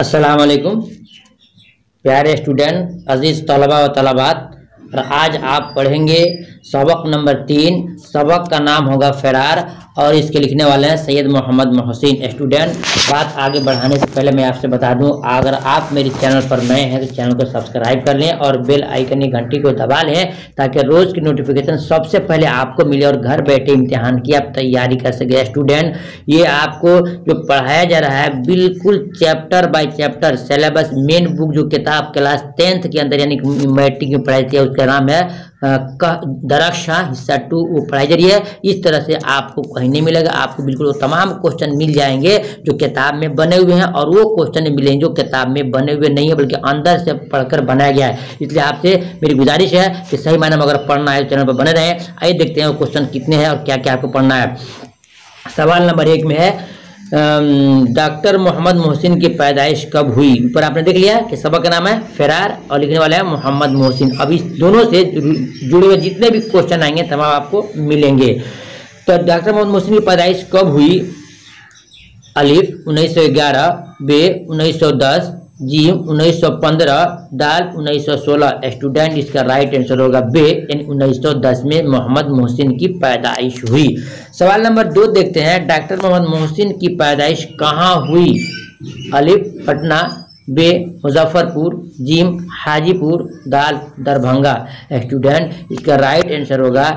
असलकुम प्यारे स्टूडेंट अज़ीज़ तलबा व तलबात और आज आप पढ़ेंगे सबक नंबर तीन। सबक का नाम होगा फरार और इसके लिखने वाले हैं सैयद मोहम्मद मोहसिन स्टूडेंट बात आगे बढ़ाने से पहले मैं आपसे बता दूँ, अगर आप मेरे चैनल पर नए हैं तो चैनल को सब्सक्राइब कर लें और बेल आइकन की घंटी को दबा लें ताकि रोज़ की नोटिफिकेशन सबसे पहले आपको मिले और घर बैठे इम्तिहान की आप तैयारी कर सके। स्टूडेंट ये आपको जो पढ़ाया जा रहा है बिल्कुल chapter by chapter syllabus main book जो किताब क्लास टेंथ के अंदर यानी मैट्रिक में पढ़ाई थी उसका नाम है दरक्षा हिस्सा टू वो पढ़ाई जा रही है इस तरह से आपको कहीं नहीं मिलेगा। आपको बिल्कुल वो तमाम क्वेश्चन मिल जाएँगे जो किताब में बने हुए हैं और वो क्वेश्चन मिलेंगे जो किताब में बने हुए नहीं है, बल्कि अंदर से पढ़कर बनाया गया है। इसलिए आपसे मेरी गुजारिश है कि सही मायने में अगर पढ़ना है, चैनल पर बने रहें। आइए देखते हैं वो क्वेश्चन कितने हैं और क्या क्या आपको पढ़ना है। सवाल नंबर एक में है डॉक्टर मोहम्मद मोहसिन की पैदाइश कब हुई? ऊपर आपने देख लिया कि सबक का नाम है फरार और लिखने वाला है मोहम्मद मोहसिन। अब इस दोनों से जुड़े हुए जितने भी क्वेश्चन आएँगे, तमाम आपको मिलेंगे। तो डॉक्टर मोहम्मद मोहसिन की पैदाइश कब हुई? अलिफ 1911 बे 1910 जीम 1915 दाल 1916 स्टूडेंट इसका राइट आंसर होगा। बे यानी 1910 में मोहम्मद मोहसिन की पैदाइश हुई। सवाल नंबर दो देखते हैं। डॉक्टर मोहम्मद मोहसिन की पैदाइश कहाँ हुई? अलिफ, पटना बे मुजफ्फरपुर, जिम, हाजीपुर, दाल, दरभंगा। स्टूडेंट इसका राइट आंसर होगा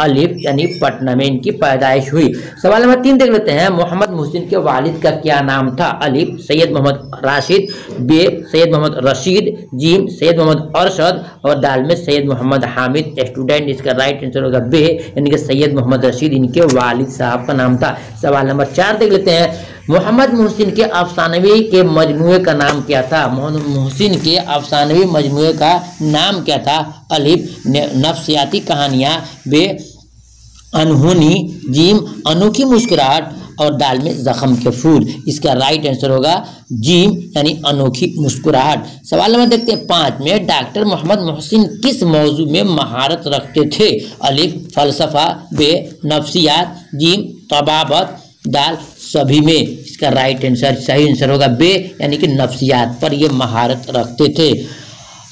अलिफ यानी पटना में इनकी पैदाइश हुई। सवाल नंबर तीन देख लेते हैं। मोहम्मद मुहसिन के वालिद का क्या नाम था? अलिफ सैयद मोहम्मद राशिद, बे, सैयद मोहम्मद रशीद, जीम, सैयद मोहम्मद अरशद, और दाल में सैयद मोहम्मद हामिद स्टूडेंट इसका राइट आंसर होगा बे, यानी कि सैयद मोहम्मद रशीद, इनके वालिद साहब का नाम था। सवाल नंबर चार देख लेते हैं। मोहम्मद मोहसिन के अफसानवी के मजमू का नाम क्या था? मोहम्मद मोहसिन के अफसानवी मजमू का नाम क्या था? अलिफ नफ्सियाती कहानियाँ, बे अनहोनी, जीम, अनोखी मुस्कुराहट और दाल में जख्म के फूल। इसका राइट आंसर होगा जीम, यानी अनोखी मुस्कुराहट। सवाल नंबर देखते हैं पाँच में, डॉक्टर मोहम्मद मोहसिन किस मौजू में महारत रखते थे? अलिफ, फलसफा, बे नफ्सियात, जीम, तबाबत दाल सभी में इसका राइट आंसर सही आंसर होगा। बे यानी कि नफ्सियात पर ये महारत रखते थे।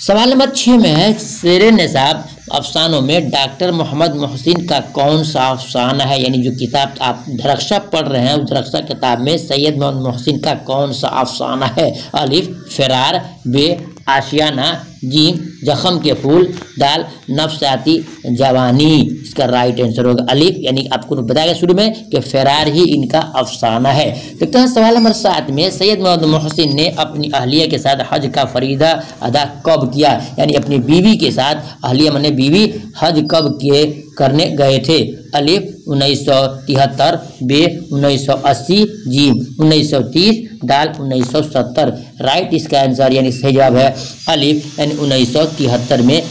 सवाल नंबर छः में है, शेर नसाब अफसानों में डॉक्टर मोहम्मद मोहसिन का कौन सा अफसाना है? यानी जो किताब आप धरक्षा पढ़ रहे हैं, उस धरक्षा किताब में सैयद मोहम्मद मोहसिन का कौन सा अफसाना है? अलिफ, फरार, बे आशियाना जीम जख्म के फूल, दाल नफसाती जवानी। इसका राइट आंसर होगा अलीफ, यानी आपको बताया गया शुरू में कि फरार ही इनका अफसाना है। देखते हैं सवाल नंबर सात में, सैयद मोहम्मद मोहसिन ने अपनी अहलिया के साथ हज का फरीदा अदा कब किया? यानी अपनी बीवी के साथ अहलिया, मैंने बीवी, हज कब के करने गए थे? अलीफ, उन्नीस सौ तिहत्तर बे उन्नीस सौ अस्सी जी उन्नीस सौ तीस दाल उन्नीस सौ सत्तर। राइट इसका आंसर यानी सही जवाब है अलिफ, यानी उन्नीस सौ तिहत्तर में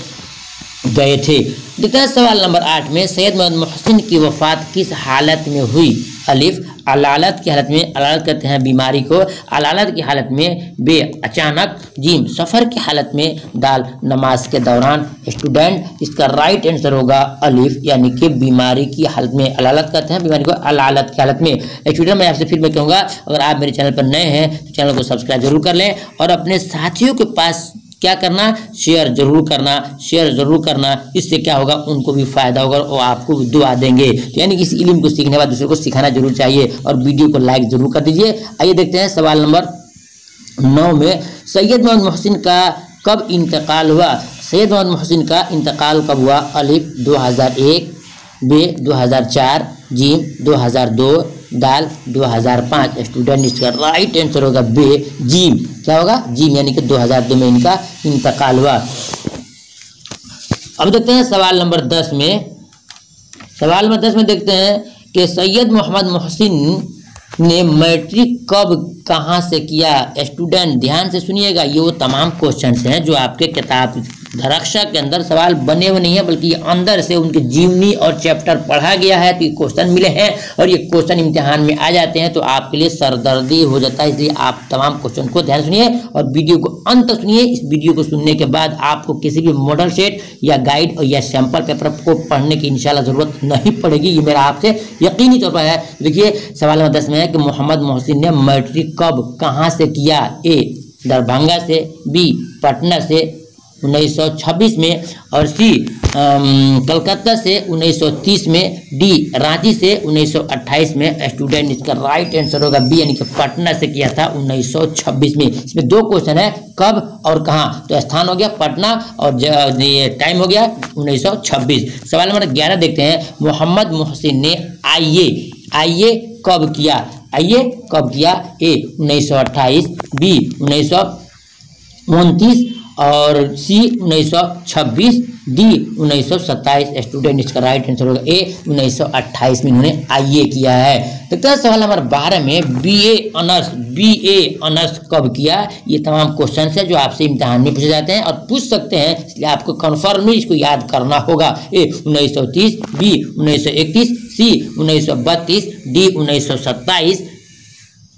गए थे। देखते हैं सवाल नंबर आठ में सैयद मोहम्मद मोहसिन की वफ़ात किस हालत में हुई? अलिफ अलालत की हालत में, अलालत कहते हैं बीमारी को, अलालत की हालत में बे अचानक जीम सफ़र की हालत में दाल नमाज़ के दौरान स्टूडेंट, इसका राइट आंसर होगा अलिफ, यानी कि बीमारी की हालत में, अलालत कहते हैं बीमारी को, अलालत की हालत में। स्टूडेंट मैं आपसे फिर मैं कहूँगा, अगर आप मेरे चैनल पर नए हैं तो चैनल को सब्सक्राइब ज़रूर कर लें और अपने साथियों के पास क्या करना? शेयर ज़रूर करना शेयर ज़रूर करना। इससे क्या होगा? उनको भी फ़ायदा होगा और आपको भी दुआ देंगे। तो यानी कि इस इल्म को सीखने बाद दूसरे को सिखाना ज़रूर चाहिए और वीडियो को लाइक ज़रूर कर दीजिए। आइए देखते हैं सवाल नंबर नौ में, सैयद मोहम्मद मोहसिन का कब इंतकाल हुआ? सैयद मोहम्मद मोहसिन का इंतकाल कब हुआ? अलिफ 2001 बे 2004 जीम 2002 दाल 2005 स्टूडेंट इसका राइट आंसर होगा बे जीम क्या होगा? जीम यानी कि 2002 में इनका इंतकाल हुआ। अब देखते हैं सवाल नंबर दस में। सवाल नंबर दस में देखते हैं कि सैयद मोहम्मद मोहसिन ने मैट्रिक कब, कहाँ से किया? स्टूडेंट ध्यान से सुनिएगा, ये वो तमाम क्वेश्चन हैं जो आपके किताब धरक्षा के अंदर सवाल बने हुए नहीं है, बल्कि अंदर से उनके जीवनी और चैप्टर पढ़ा गया है तो ये क्वेश्चन मिले हैं, और ये क्वेश्चन इम्तिहान में आ जाते हैं तो आपके लिए सरदर्दी हो जाता है, इसलिए आप तमाम क्वेश्चन को ध्यान सुनिए, और वीडियो को अंत सुनिए। इस वीडियो को सुनने के बाद आपको किसी भी मॉडल सेट या गाइड या सैंपल पेपर को पढ़ने की इंशाल्लाह ज़रूरत नहीं पड़ेगी, ये मेरा आपसे यकीनी तौर पर है। देखिए, सवाल नंबर दस में है कि मोहम्मद मोहसिन ने मैट्रिक कब, कहाँ से किया? ए, दरभंगा से, बी, पटना से 1926 में और सी कलकत्ता से 1930 में, डी, रांची से 1928 में स्टूडेंट इसका राइट आंसर होगा बी यानी कि पटना से किया था 1926 में। इसमें दो क्वेश्चन है, कब और कहाँ। तो स्थान हो गया पटना और टाइम हो गया 1926 सवाल नंबर ग्यारह देखते हैं। मोहम्मद मोहसिन ने आइए आइए कब किया? आइए कब किया? ए 1928 बी, उन्नीस उनतीस और सी 1926 डी 1927 स्टूडेंट इसका राइट आंसर होगा। ए 1928 में इन्होंने आईए किया है। देखते हैं सवाल नंबर बारह में बीए ऑनर्स बीए ऑनर्स कब किया? ये तमाम क्वेश्चन है जो आपसे इम्तहान में पूछे जाते हैं और पूछ सकते हैं, इसलिए आपको कन्फर्मली इसको याद करना होगा। ए 1930 बी 1931 सी 1932 डी 1927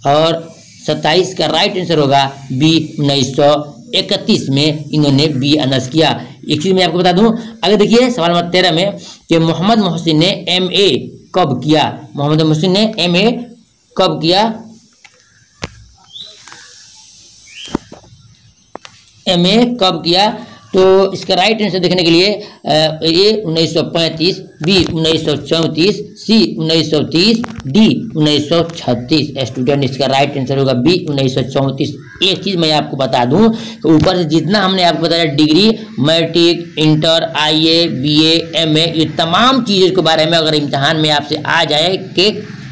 और 27 का राइट आंसर होगा। बी उन्नीस सौ इकतीस में इन्होंने बी अनर्स किया। चीज़ मैं आपको बता दूँ अगर देखिए, सवाल नंबर तेरह में कि मोहम्मद मोहसिन ने एम ए कब किया? मोहम्मद मोहसिन ने एम ए कब किया? एम ए कब किया? तो इसका राइट आंसर देखने के लिए A 1935 B 1934 C 1930 D 1936 student इसका राइट आंसर होगा बी 1934 एक चीज़ मैं आपको बता दूँ ऊपर से जितना हमने आपको बताया degree, matric, inter, I A IA BA MA ये तमाम चीज़ों के बारे में अगर इम्तहान में आपसे आ जाए कि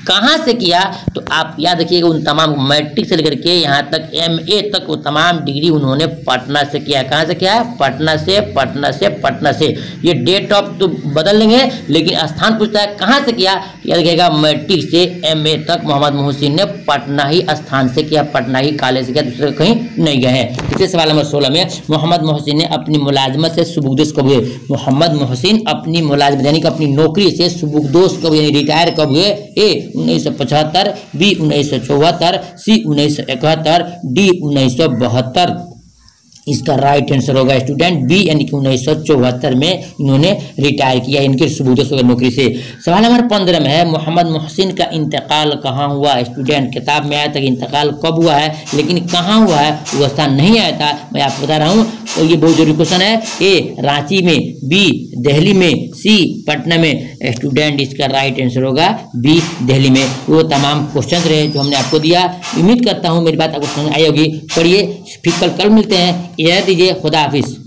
कहाँ से किया? तो आप याद रखिएगा उन तमाम मैट्रिक से लेकर के यहाँ तक एम ए तक वो तमाम डिग्री उन्होंने पटना से किया। कहाँ से किया? है पटना से पटना से पटना से। ये डेट ऑफ़ तो बदल लेंगे, लेकिन स्थान पूछता है कहाँ से किया? याद रखिएगा मैट्रिक से एम ए तक मोहम्मद मोहसिन ने पटना ही स्थान से किया, पटना ही कॉलेज से किया, दूसरे कहीं नहीं गए हैं। तीसरे सवाल नंबर सोलह में मोहम्मद मोहसिन ने अपनी मुलाजमत से सुबुकदोश कब हुए? मोहम्मद मोहसिन अपनी मुलाजमत, यानी कि अपनी नौकरी से सुबुकदोश कब यानी रिटायर कब हुए? ए उन्नीस सौ पचहत्तर बी उन्नीस सौ चौहत्तर सी उन्नीस सौ इकहत्तर डी उन्नीस सौ बहत्तर। इसका राइट आंसर होगा स्टूडेंट बी यानी कि उन्नीस सौ चौहत्तर में इन्होंने रिटायर किया, इनके सुबुदस नौकरी से। सवाल नंबर पंद्रह में है, मोहम्मद मोहसिन का इंतकाल कहाँ हुआ? स्टूडेंट किताब में आया था कि इंतकाल कब हुआ है? लेकिन कहाँ हुआ है? वो स्थान नहीं आया था। मैं आपको बता रहा हूँ तो ये बहुत ज़रूरी क्वेश्चन है। ए, रांची में, बी, दिल्ली में, सी, पटना में स्टूडेंट इसका राइट आंसर होगा। बी, दिल्ली में। वो तमाम क्वेश्चन रहे जो हमने आपको दिया। उम्मीद करता हूँ मेरी बात आपको समझ आई होगी। पढ़िए, फिर कल कल मिलते हैं। यह दीजिए। खुदा हाफिज़।